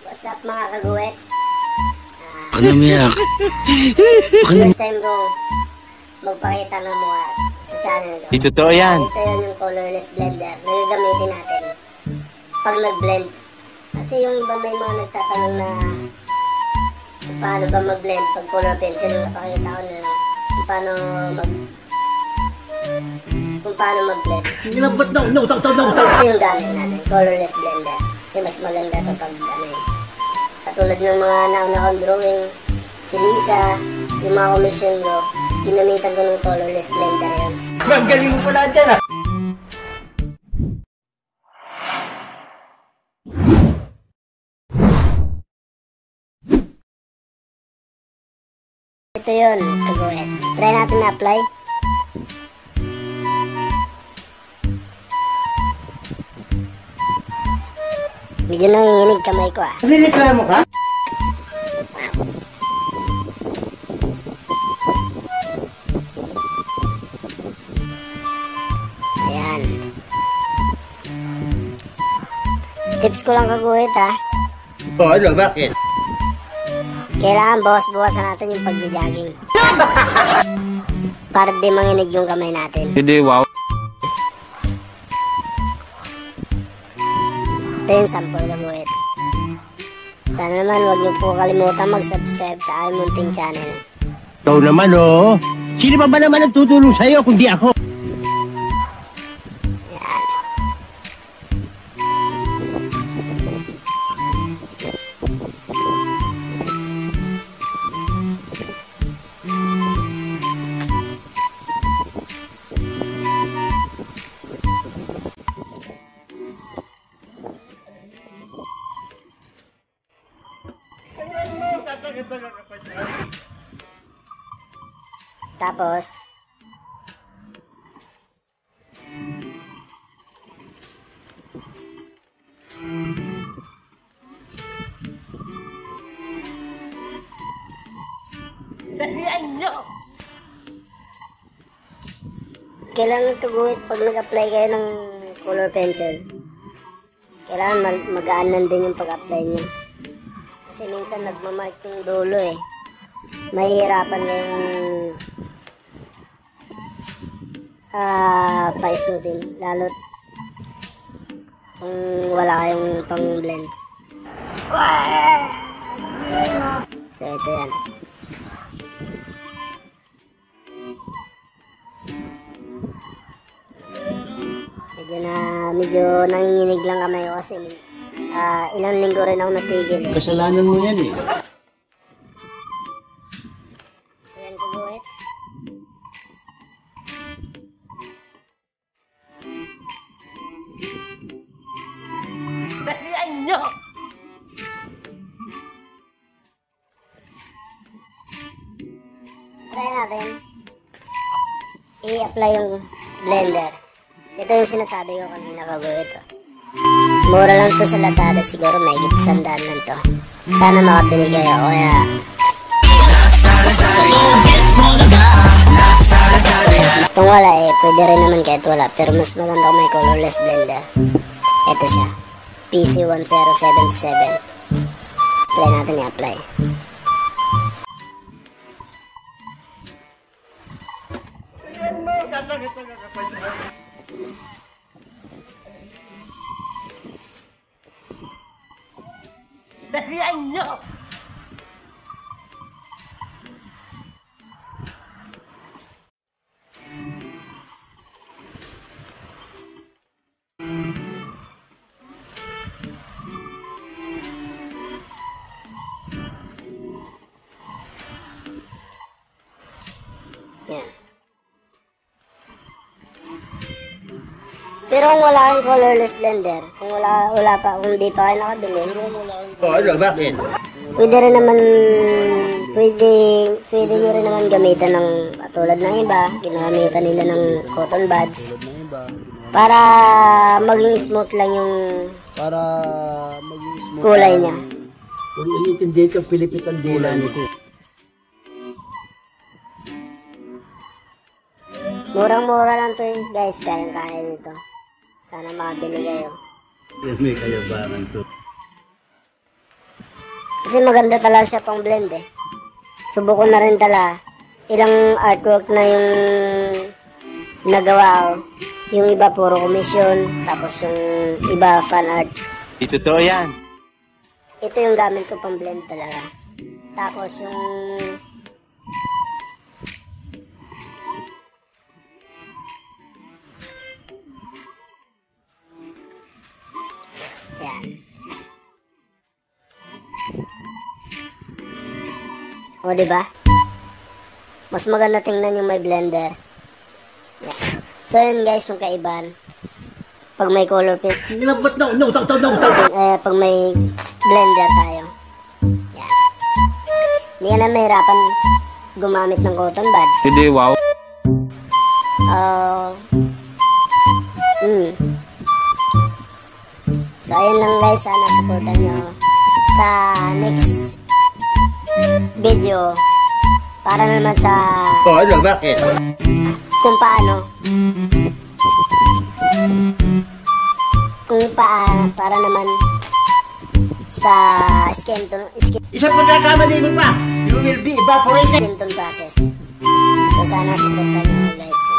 What's up mga kaguwet? Baka namiyak. Baka First time kong magpakita ng mukha sa channel ko. Di totoo yan. Ito yun yung colorless blender na gagamitin natin pag nag-blend. Kasi yung iba may mga nagtatanong na kung paano ba mag-blend pag color pencil. Napakita ko na lang kung paano mag kung paano mag-blend. Nilabot na, no, tang, tang, tang, tang. Ito yung gamit natin, colorless blender. Kasi mas maganda ito pag ano eh. Katulad ng mga nauna kong drawing, si Lisa, yung mga commission ko, ginamitan ko ng colorless blender yun. Ang galing mo pala dyan, ah. Ito yun, kaguhit. Try natin na Medyo nanginginig kamay ko ah. Nilireklamo ka? Ayan. Tips ko lang kaguhit ha. Oo, ano, bakit? Kailangan bawas-bawasan natin yung pagja-jogging. Para di manginig yung kamay natin. Hindi, wow. Ito yung sample kaguhit. Sana naman huwag niyo po kalimutan mag-subscribe sa aking munting channel. Ikaw naman, oh. Sino pa ba naman nagtutulong sa'yo kundi ako? Tapos, kailangan tuguhit pag nag-apply kayo ng color pencil. Kailangan mag- magaanan din yung pag-apply niyo. Kasi minsan nagmamark yung dulo eh. Mahihirapan kayong ah pa-smoothing. Lalo kung wala kayong pang-blend. So, ito yan. Medyo na, medyo nanginginig lang ko kasi ah, ilang linggo rin ako natigil. Eh. Kasalanan mo yan, eh. Try natin. I-apply yung blender. Ito yung sinasabi ko kanina bago ito. Mura lang to sa Lazada siguro may sandaan lang to. Sana makabili kayo o kaya Kung wala eh, pwede rin naman kahit wala. Pero mas maganda kung may colorless blender. Ito siya. PC1077. Try natin i-apply. Yan. Pero kung wala kang colorless blender, kung wala, wala pa, kung hindi pa kayo nakabili, Oo, ano, bakit? pwede rin naman, pwede, pwede nyo rin naman gamitan ng, katulad ng iba, ginagamitan nila ng cotton buds, para maging smooth lang yung Para maging smooth. kulay niya. Kung iintindi ko, pilipit ang dila nito. Murang-mura lang to eh, guys, kaya-kaya nito. Sana makabili kayo. Yan may kayabangan to. Kasi maganda talaga siya pang blend eh. Subukan na rin talaga. Ilang artwork na yung nagawa ko. Yung iba puro commission, tapos yung iba fan art. Di totoo yan. Ito yung gamit ko pang blend talaga. Tapos yung... O, diba? Mas maganda tingnan yung may blender. Yan. So, yun guys, yung kaiban. Pag may color print, No, but no, no, no, no, no, eh, pag may blender tayo. Yan. Hindi ka na mahirapan gumamit ng cotton buds. Hindi, wow. Oh. mm. So, ayun lang guys. Sana supportan nyo sa next video. Para naman sa Oh, ano, bakit? kung paano. Kung paano, para naman sa to, skin Isang pagkakamali mo pa, you will be evaporated. Clinton process. So sana supportan nyo guys.